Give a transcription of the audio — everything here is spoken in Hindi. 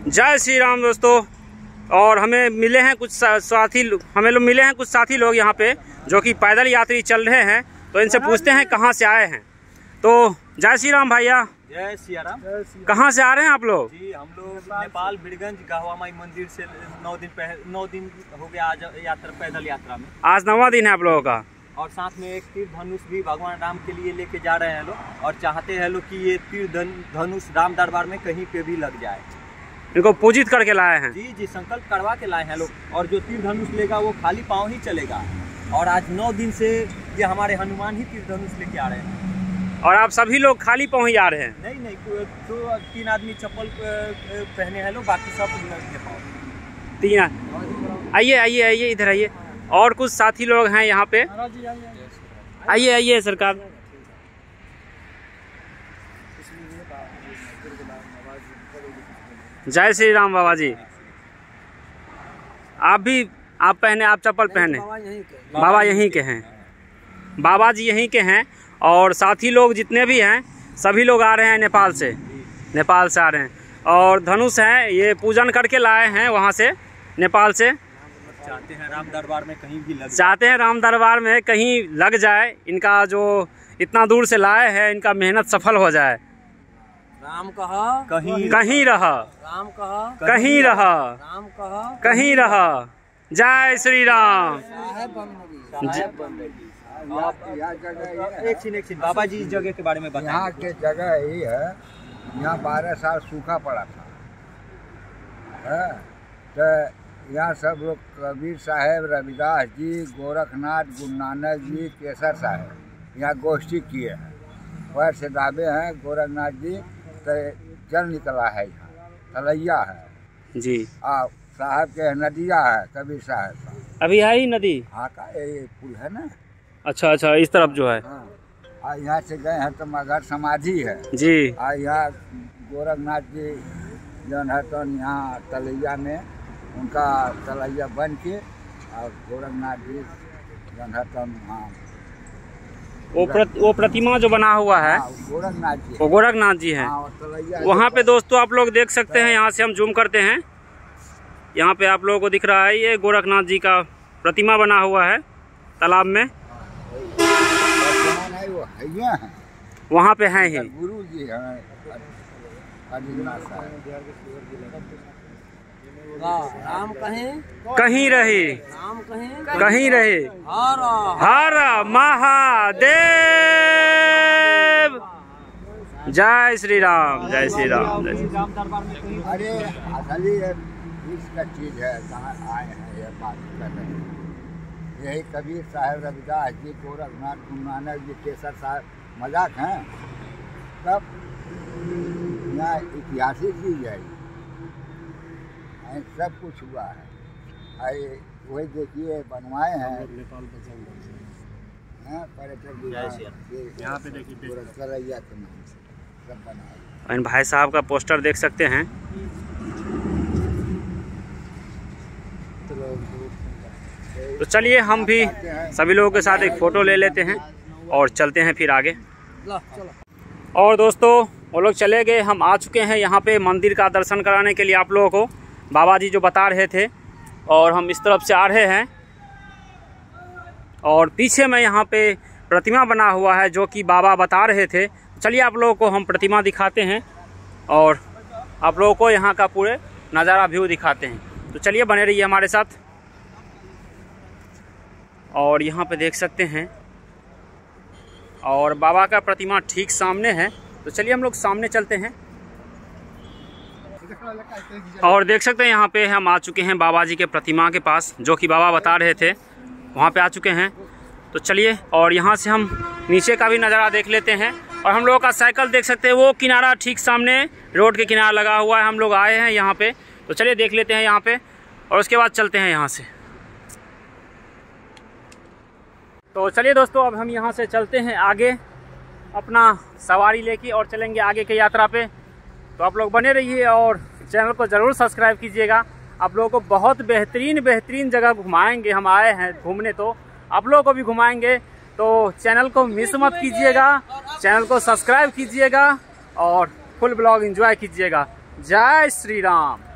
जय श्री राम दोस्तों। और हमें मिले हैं कुछ साथी हमें लोग मिले हैं कुछ साथी लोग यहाँ पे जो कि पैदल यात्री चल रहे हैं। तो इनसे पूछते हैं कहाँ से आए हैं। तो जय श्री राम भैया। जय सिया राम। कहाँ से आ रहे हैं आप लोग? जी हम लोग नेपाल बीरगंज गहवा माई मंदिर से नौ दिन पहले नौ दिन हो गया आज यात्रा पैदल यात्रा में। आज नवा दिन है आप लोगों का। और साथ में एक तीर धनुष भी भगवान राम के लिए लेके जा रहे हैं लोग। और चाहते हैं लोग कि ये तीर धनुष राम दरबार में कहीं पे भी लग जाए। इनको पूजित करके लाए हैं। जी जी संकल्प करवा के लाए हैं लोग। और जो तीर धनुष लेगा वो खाली पाँव ही चलेगा। और आज नौ दिन से ये हमारे हनुमान ही तीर धनुष लेके आ रहे हैं। और आप सभी लोग खाली पाँव ही आ रहे हैं। नहीं नहीं दो तीन आदमी चप्पल पहने हैं लोग बाकी सब तीन आइए आइए आइए इधर आइए। और कुछ साथी लोग हैं यहाँ पे? आइए आइए सरकार। जय श्री राम बाबा जी। आप भी आप पहने आप चप्पल पहने। बाबा यहीं के हैं। बाबा जी यहीं के हैं और साथी लोग जितने भी हैं सभी लोग आ रहे हैं नेपाल से। नेपाल से आ रहे हैं। और धनुष है ये पूजन करके लाए हैं वहाँ से नेपाल से। चाहते हैं राम दरबार में कहीं भी लग चाहते हैं राम दरबार में कहीं लग जाए इनका जो इतना दूर से लाए हैं इनका मेहनत सफल हो जाए। राम कहा। कहीं कहीं रह। राम कहा। कहीं रह। राम कहा। कहीं रह। जय श्री राम एक सीन एक सीन। बाबा जी इस जगह के बारे में बताएँ। यहाँ के जगह यही है। यहाँ बारह साल सूखा पड़ा था। है? तो यहाँ सब लोग कबीर साहेब रविदास जी गोरखनाथ गुरु नानक जी केसर साहेब यहाँ गोष्ठी किए हैं। पैर से दाबे हैं गोरखनाथ जी। जल निकला है यहाँ तलैया है। जी। आ साहब के नदिया है कबीर साहब का। अभी है ही नदी? हाँ का ये पुल है ना। अच्छा अच्छा इस तरफ़ जो है। हाँ आ यहाँ से गए हैं तो मगर समाधि है। जी। आ यहाँ गोरखनाथ जी जौन है तो यहाँ तलैया में उनका तलैया बन के और गोरखनाथ जी जौन है तो वहाँ वो प्रत, वो प्रतिमा जो बना हुआ है हाँ, गोरखनाथ जी वो गोरखनाथ जी हैं। हाँ, वहाँ पे दोस्तों आप लोग देख सकते हैं यहाँ से हम जूम करते हैं। यहाँ पे आप लोगों को दिख रहा है ये गोरखनाथ जी का प्रतिमा बना हुआ है तालाब में। वहाँ पे हैं ही। गुरु जी राम कहें। कहीं रहे। राम कहें। कहीं रहे। हर। हर महादेव। जय श्री राम जय श्री राम जय श्री राम। दरबार में कहीं अरे असली ये इसका चीज़ है कहाँ आए हैं ये बात कर रहे हैं। यही कबीर साहब रविदास जी गोरखनाथ गुरु नानक जी केसर साहब मज़ाक हैं? तब यहाँ ऐतिहासिक चीज़ है यहाँ सब कुछ हुआ है। अरे वही देखिए बनवाए हैं। हैं, पर्यटक विभाग यहाँ पे देखिए गोरखसरैया के नाम से सब बनाए इन भाई साहब का पोस्टर देख सकते हैं। तो चलिए हम भी सभी लोगों के साथ एक फ़ोटो ले लेते हैं और चलते हैं फिर आगे। और दोस्तों वो लोग चले गए हम आ चुके हैं यहाँ पे मंदिर का दर्शन कराने के लिए आप लोगों को। बाबा जी जो बता रहे थे और हम इस तरफ़ से आ रहे हैं। और पीछे में यहाँ पे प्रतिमा बना हुआ है जो कि बाबा बता रहे थे। चलिए आप लोगों को हम प्रतिमा दिखाते हैं और आप लोगों को यहाँ का पूरे नज़ारा व्यू दिखाते हैं। तो चलिए बने रहिए हमारे साथ। और यहाँ पे देख सकते हैं। और बाबा का प्रतिमा ठीक सामने है। तो चलिए हम लोग सामने चलते हैं। और देख सकते हैं यहाँ पे हम आ चुके हैं बाबा जी के प्रतिमा के पास, जो कि बाबा बता रहे थे। वहाँ पे आ चुके हैं। तो चलिए, और यहाँ से हम नीचे का भी नज़ारा देख लेते हैं। और हम लोगों का साइकिल देख सकते हैं, वो किनारा ठीक सामने रोड के किनारा लगा हुआ है। हम लोग आए हैं यहाँ पे। तो चलिए देख लेते हैं यहाँ पे, और उसके बाद चलते हैं यहाँ से। तो चलिए दोस्तों, अब हम यहाँ से चलते हैं आगे अपना सवारी लेके और चलेंगे आगे के यात्रा पे। तो आप लोग बने रहिए और चैनल को ज़रूर सब्सक्राइब कीजिएगा। आप लोगों को बहुत बेहतरीन बेहतरीन जगह घुमाएँगे। हम आए हैं घूमने तो आप लोगों को भी घुमाएँगे। तो चैनल को मिस मत कीजिएगा। चैनल को सब्सक्राइब कीजिएगा और फुल ब्लॉग एंजॉय कीजिएगा। जय श्री राम।